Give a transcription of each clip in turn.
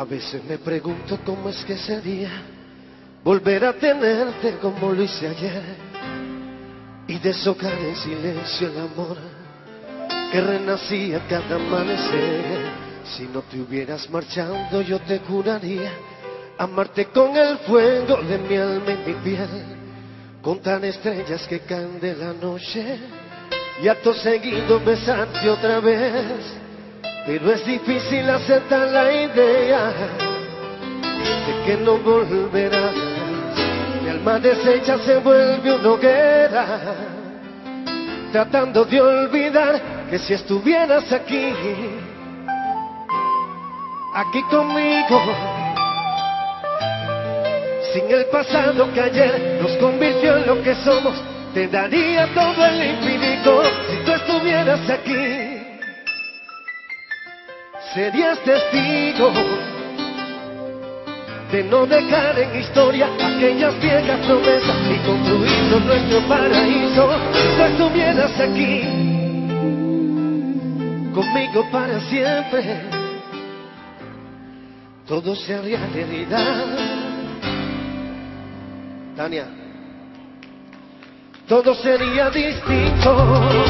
A veces me pregunto cómo es que sería volver a tenerte como lo hice ayer y deshojar en silencio el amor que renacía cada amanecer. Si no te hubieras marchado yo te juraría amarte con el fuego de mi alma y mi piel, contar estrellas que caen de la noche y acto seguido besarte otra vez. Pero es difícil aceptar la idea de que no volverás. Mi alma deshecha se vuelve una hoguera, tratando de olvidar que si estuvieras aquí, aquí conmigo, sin el pasado que ayer nos convirtió en lo que somos, te daría todo el infinito si tú estuvieras aquí serías testigo de no dejar en historia aquellas viejas promesas y construir nuestro paraíso. Tú estuvieras aquí, conmigo para siempre, todo sería realidad. Tania, todo sería distinto.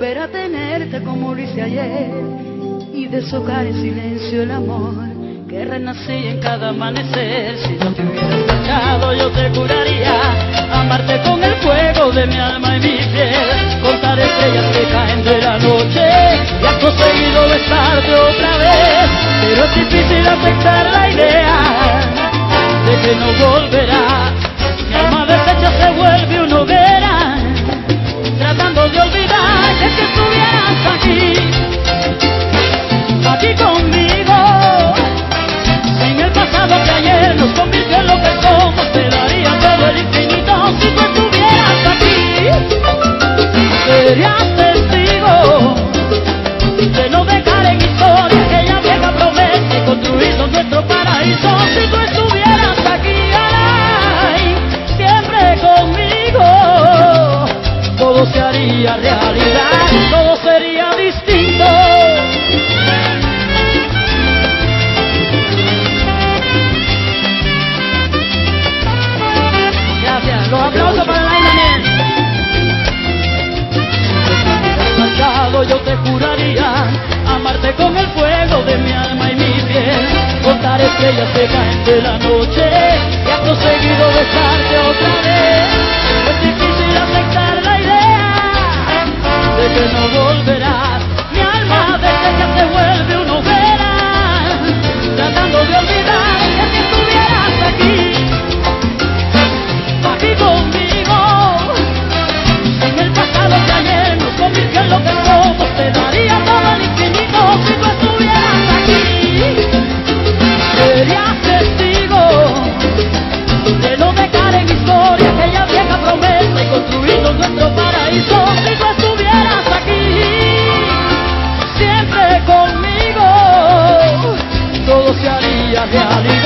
Volver a tenerte como lo hice ayer y deshojar en silencio el amor que renací en cada amanecer. Si no te hubieras marchado, yo te juraría amarte con el fuego de mi alma y mi piel, contar estrellas que caen de la noche y has conseguido besarte otra vez. Pero es difícil aceptar la idea de que no volverás. Mi alma deshecha se vuelve se haría realidad, todo sería distinto. Gracias, los aplausos para la. Marchado yo te juraría amarte con el fuego de mi alma y mi piel, contar estrellas que caen de la noche se haría realidad.